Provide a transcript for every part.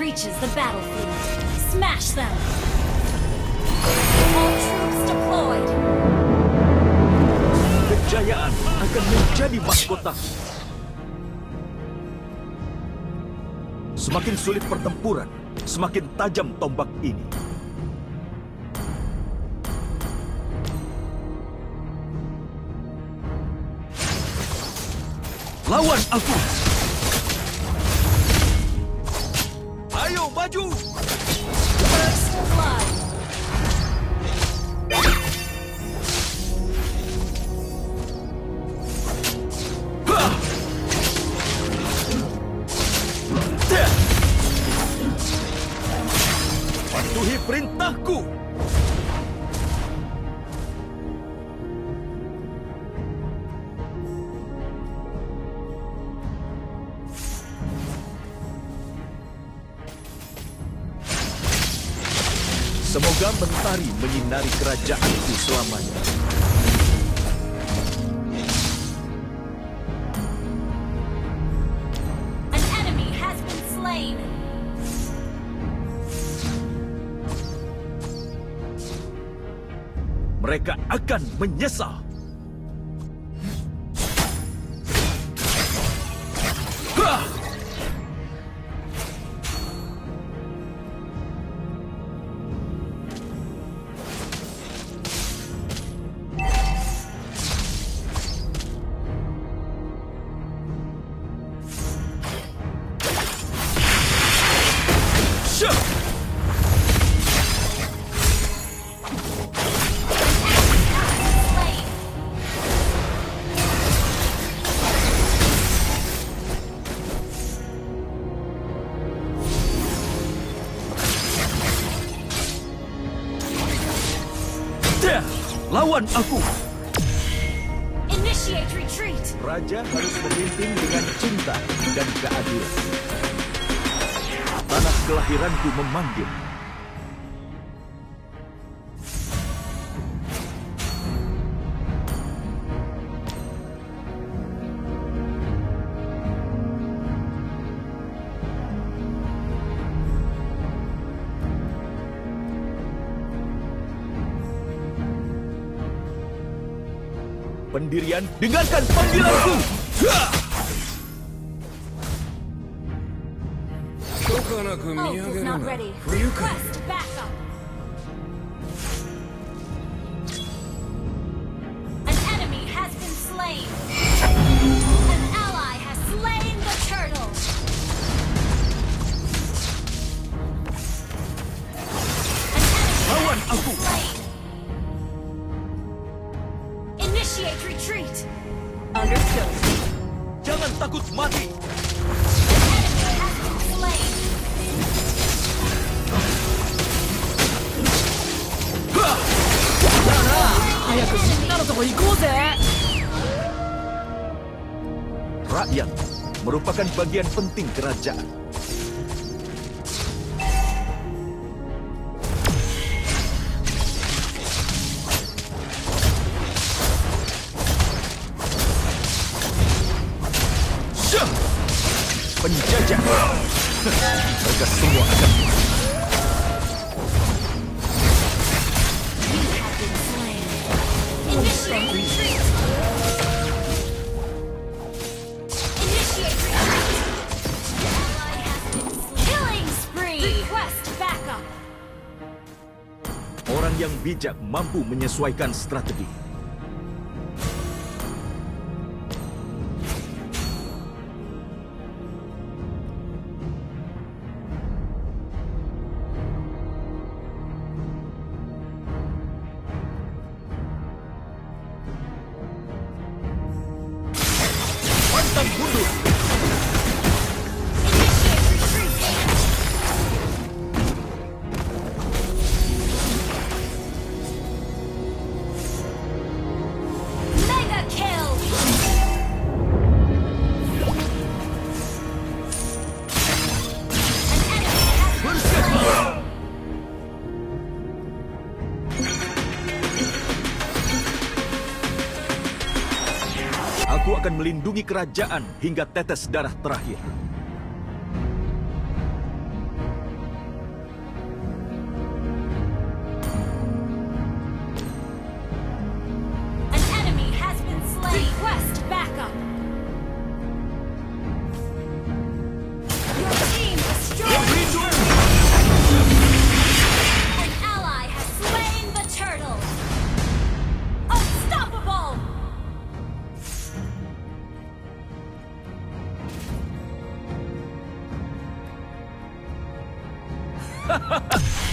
reaches the battlefield. Smash them! All troops deployed! Kejayaan akan menjadi mahkota. Semakin sulit pertempuran, semakin tajam tombak ini. Lawan aku! Semoga mentari menyinari kerajaanku selamanya. An enemy has been slain! Mereka akan menyesal. Lawan aku! Initiate retreat! Raja harus memimpin dengan cinta dan keadilan. Tanah kelahiranku memanggil. Pendirian, dengarkan panggilanku! Hah! Oath is not ready. Request backup! 早くみんなのとこ行こうぜ Rakyat merupakan bagian penting kerajaan. Syah! Penjajah! Mereka semua akan bijak mampu menyesuaikan strategi. Melindungi kerajaan hingga tetes darah terakhir.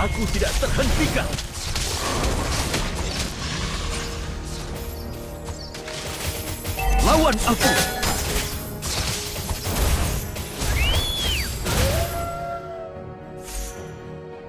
Aku tidak terhentikan. Lawan aku.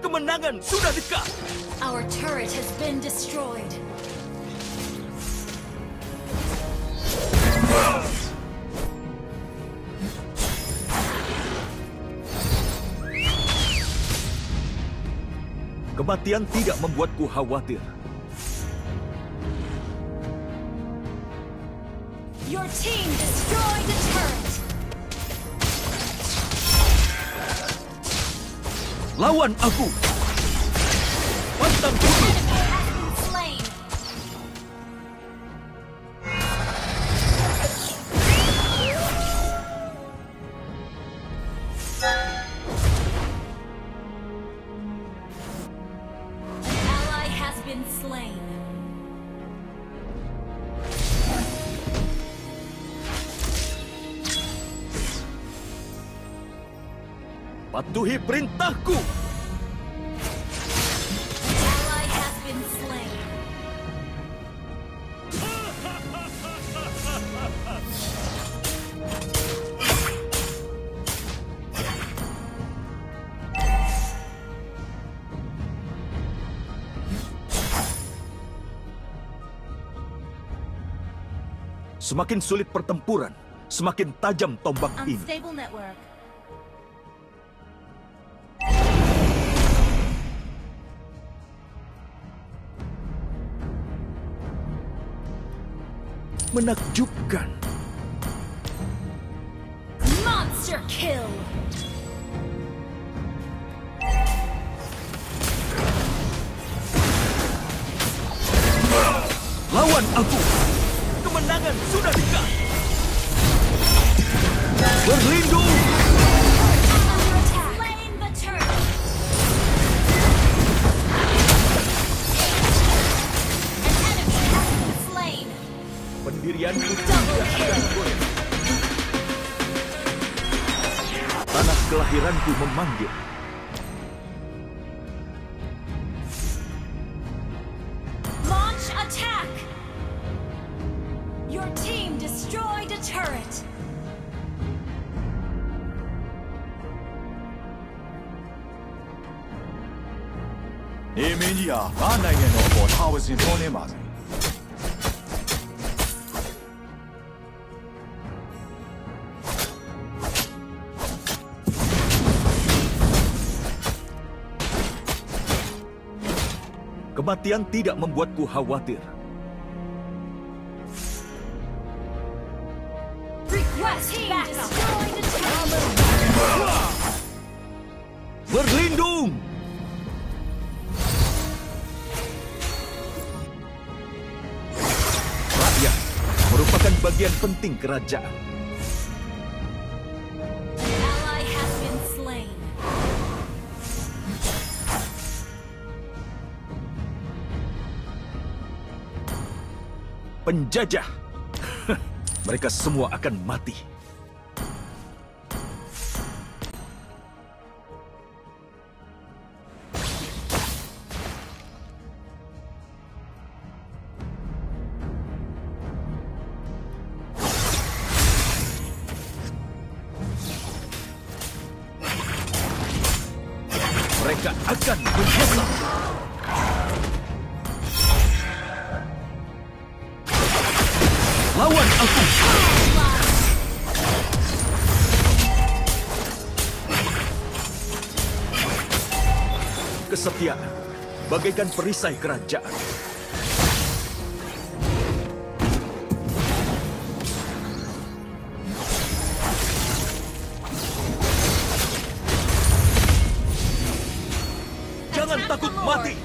Kemenangan sudah dekat. Our turret has been destroyed. Kematian tidak membuatku khawatir. Your team destroyed a turret. Lawan aku. Pantang Patuhi perintahku. Semakin sulit pertempuran, semakin tajam tombak ini. Menakjubkan. Monster kill. Lawan aku. Kemenangan sudah dekat. Berlindung. Pendirianku Double tidak kill. akan goyah. Tanah kelahiranku memanggil. Launch attack! Your team destroyed a turret. ။နေမင်းကြီးဟာငါနိုင်ငံတော်အပေါ်ထားဝစင်ထွန်းနေပါစေ။ Kematian tidak membuatku khawatir. Berlindung! Rakyat merupakan bagian penting kerajaan. Penjajah! Mereka semua akan mati. Mereka akan menyesal. Lawan aku. Kesetiaan bagaikan perisai kerajaan. Jangan takut mati.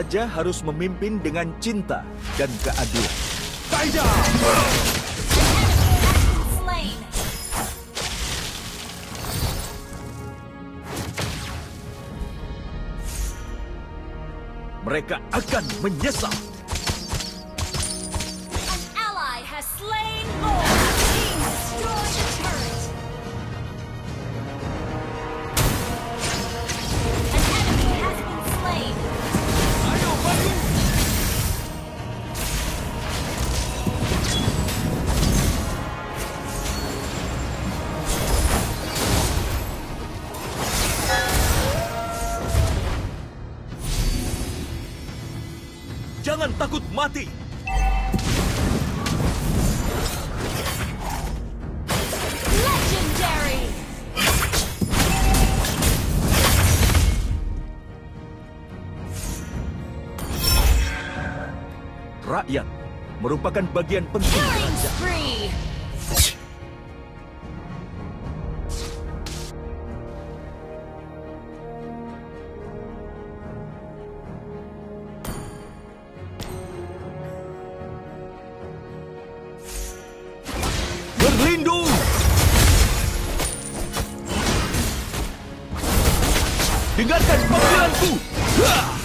Raja harus memimpin dengan cinta dan keadilan. Slain. Mereka akan menyesal. Mati. Legendary. Rakyat merupakan bagian penting Dengarkan panggilanku! Hah!